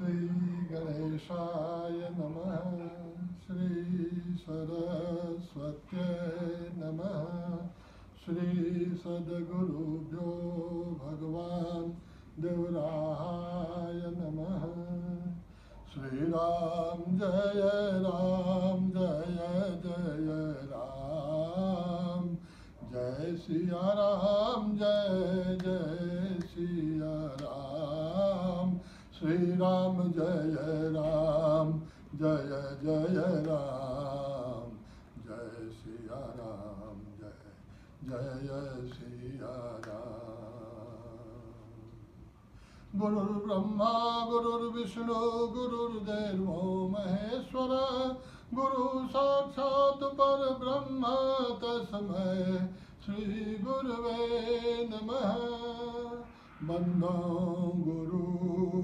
श्रीगणेशाय नमः श्रीसरस्वत्यै नमः श्रीसद्गुरुभ्यो भगवान् देवराय नमः श्रीराम जय राम जय जय राम जय सिया सिया राम जय जय सिया राम गुरुर्ब्रह्मा गुरुर्विष्णु गुरुर्देवो महेश्वर, गुरु साक्षात् परब्रह्म तस्मै श्री गुरुवे नमः। वन्दो गुरु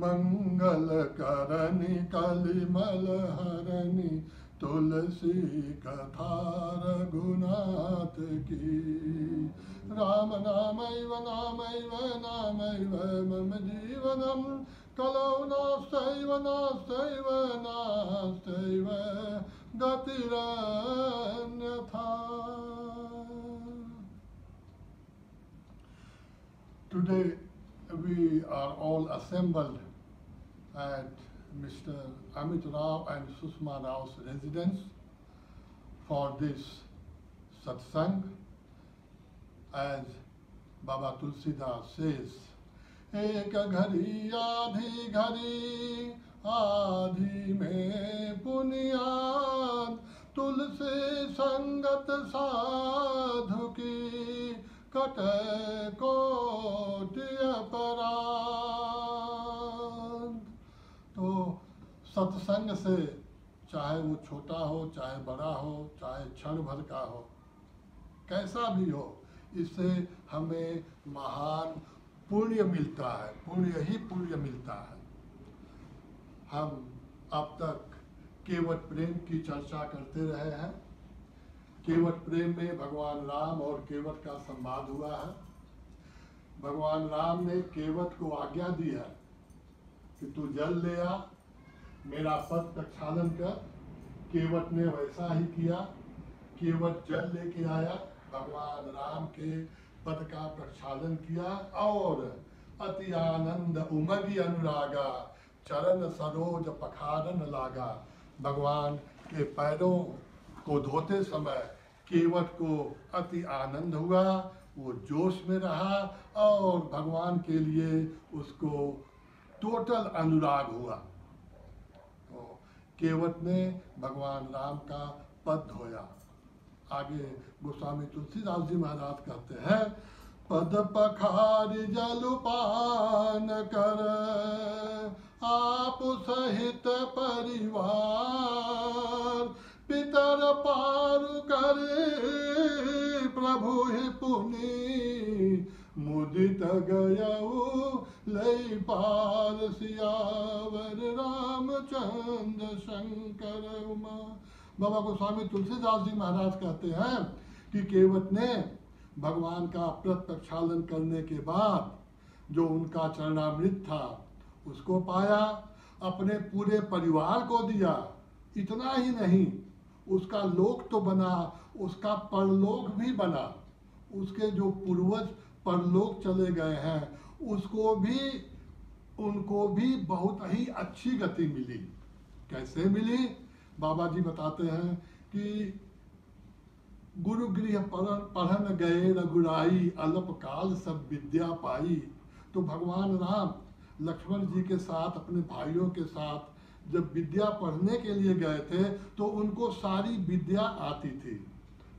मङ्गलकरणि कलिमलहरणि, तुलसी कथा, रघुनाथ की। राम नामैव नामैव नामैव, मम जीवनं कलौ नास्तैव नास्तैव नास्तैव, गतिरन्यथा। Today, we are all assembled at Mr. Amit Rao and Susma Rao's residence for this satsang. As Baba Tulsidas says, एक घड़ी आधी घड़ी आधी में पुनियाद तुलसी संगत साधु की कट कोटिय सत्संग से चाहे वो छोटा हो, चाहे बड़ा हो, चाहे क्षण भर का हो, कैसा भी हो, इससे हमें महान पुण्य मिलता है, पुण्य ही पुण्य मिलता है। हम अब तक केवट प्रेम की चर्चा करते रहे हैं। केवट प्रेम में भगवान राम और केवट का संवाद हुआ है। भगवान राम ने केवट को आज्ञा दी है कि तू जल ले आ मेरा पद प्रक्षालन कर, केवट ने वैसा ही किया, केवट जल लेके आया, भगवान राम के पद का प्रक्षालन किया और अति आनंद उमगी अनुरागा, चरण सरोज पखारन लागा। भगवान के पैरों को धोते समय केवट को अति आनंद हुआ, वो जोश में रहा और भगवान के लिए उसको टोटल अनुराग हुआ। केवट ने भगवान राम का पद धोया। आगे गोस्वामी तुलसीदास जी महाराज कहते हैं, पद पखार जलपान कर, आप सहित परिवार पितर पार करे, प्रभु पुनि, मुदित गयऊ लई पार सियावर रामचंद्र शंकर उमा। बाबा गोस्वामी तुलसीदास जी महाराज कहते हैं कि केवट ने भगवान का प्रत्यक्षालन करने के बाद जो उनका चरणामृत था, उसको पाया, अपने पूरे परिवार को दिया। इतना ही नहीं, उसका लोक तो बना, उसका परलोक भी बना। उसके जो पूर्वज परलोक चले गए हैं उसको भी, उनको भी बहुत ही अच्छी गति मिली। कैसे मिली? बाबा जी बताते हैं कि गुरु गृह पढ़न गए रघुराई, अल्प काल सब विद्या पाई। तो भगवान राम लक्ष्मण जी के साथ, अपने भाइयों के साथ जब विद्या पढ़ने के लिए गए थे तो उनको सारी विद्या आती थी।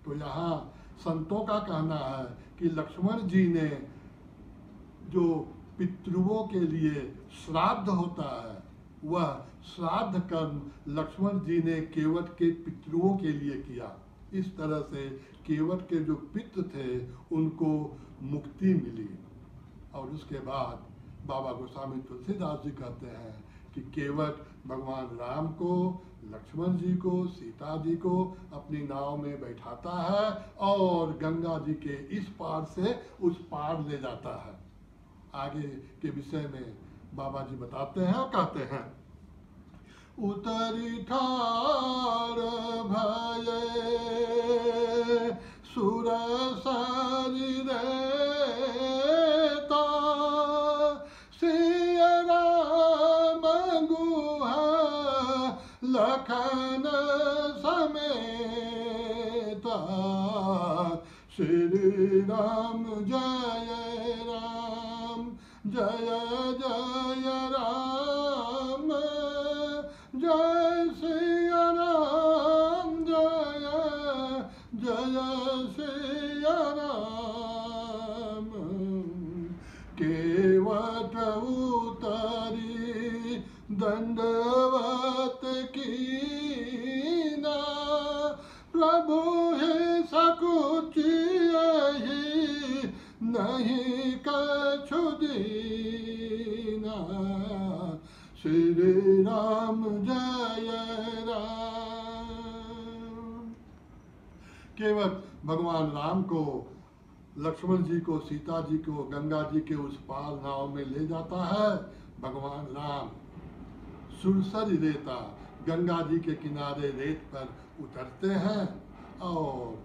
तो यहाँ संतों का कहना है कि लक्ष्मण जी ने जो पितृओं के लिए श्राद्ध होता है, वह श्राद्ध कर्म लक्ष्मण जी ने केवट के पितृओं के लिए किया। इस तरह से केवट के जो पित्र थे, उनको मुक्ति मिली। और उसके बाद बाबा गोस्वामी तुलसीदास जी कहते हैं कि केवट भगवान राम को, लक्ष्मण जी को, सीता जी को अपनी नाव में बैठाता है और गंगा जी के इस पार से उस पार ले जाता है। आगे के विषय में बाबा जी बताते हैं, कहते हैं। उतरी ठार भये, सुर सारी रेता, सिय राम गुहा लखन समेता। श्री राम जय जय जय केवल भगवान राम को, लक्ष्मण जी को, सीता जी को, गंगा जी के उस पाल नाव में ले जाता है। भगवान राम सुरसरी रेता, गंगा जी के किनारे रेत पर उतरते हैं और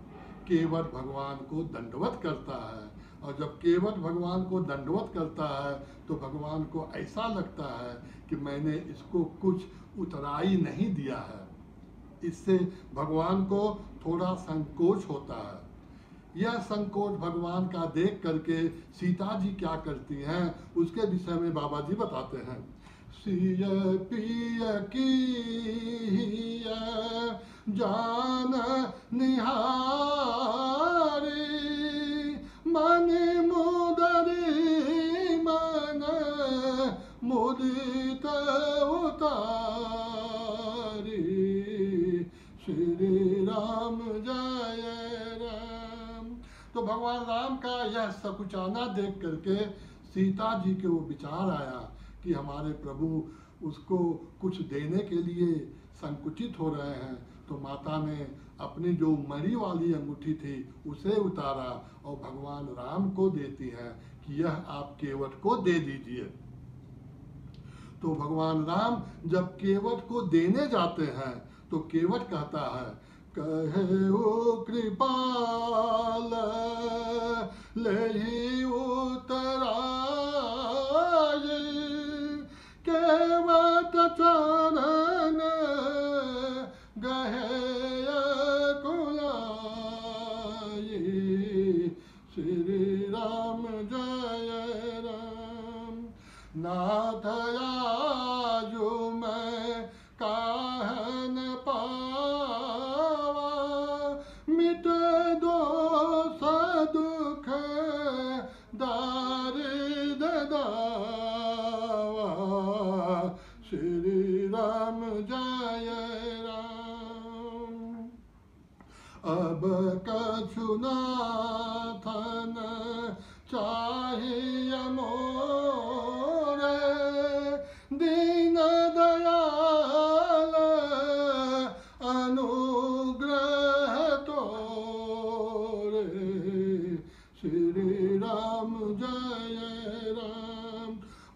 केवट भगवान को दंडवत करता है। और जब केवट भगवान को दंडवत करता है तो भगवान को ऐसा लगता है कि मैंने इसको कुछ उतराई नहीं दिया है। इससे भगवान को थोड़ा संकोच होता है। यह संकोच भगवान का देख करके सीता जी क्या करती हैं, उसके विषय में बाबा जी बताते हैं। पिय की जान निहारी यह सकुचाना देख करके सीता जी के वो विचार आया कि हमारे प्रभु उसको कुछ देने के लिए संकुचित हो रहे हैं। तो माता ने अपनी जो मरी वाली अंगूठी थी, उसे उतारा और भगवान राम को देती है कि यह आप केवट को दे दीजिए। तो भगवान राम जब केवट को देने जाते हैं तो केवट कहता है कहे ओ कृपाल ले उतराए केवट चरण गहे श्री राम जय राम नाथ da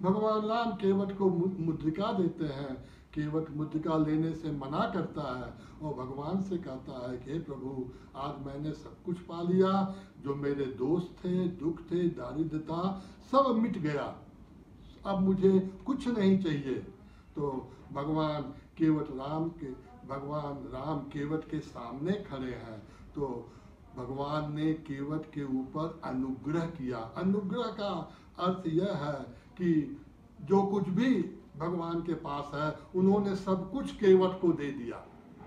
भगवान राम केवट को मुद्रिका देते हैं, केवट मुद्रिका लेने से मना करता है और भगवान से कहता है कि प्रभु, आज मैंने सब कुछ पा लिया, जो मेरे दोस्त थे, दुख थे, दारिद्रता, सब मिट गया। अब मुझे कुछ नहीं चाहिए। तो भगवान केवट राम के, भगवान राम केवट के सामने खड़े हैं। तो भगवान ने केवट के ऊपर अनुग्रह किया। अनुग्रह का अर्थ यह है कि जो कुछ भी भगवान के पास है, उन्होंने सब कुछ केवट को दे दिया,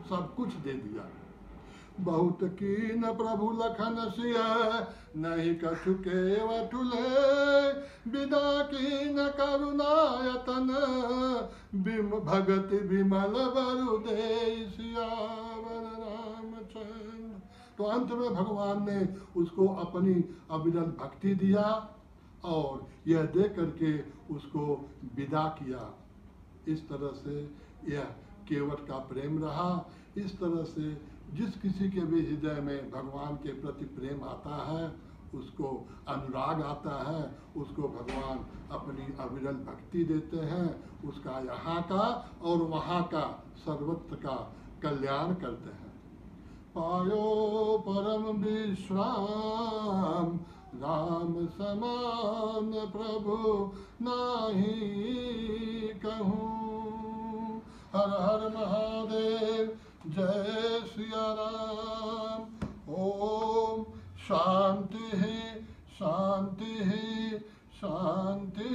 सब कुछ दे दिया। बहुत कीन प्रभु लखन सिय नहीं कछु केवट ले, बिना कीन करुणायतन बिम भगत विमल बरु दे तो अंत में भगवान ने उसको अपनी अविरल भक्ति दिया और यह दे करके उसको विदा किया। इस तरह से यह केवट का प्रेम रहा। इस तरह से जिस किसी के भी हृदय में भगवान के प्रति प्रेम आता है, उसको अनुराग आता है, उसको भगवान अपनी अविरल भक्ति देते हैं, उसका यहाँ का और वहाँ का सर्वत्र का कल्याण करते हैं। पायो परम विश्राम राम समान प्रभु नाही कहूँ। हर हर महादेव, जय सिया राम। ओम शांति शांति शांति